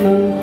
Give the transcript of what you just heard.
Mm-hmm.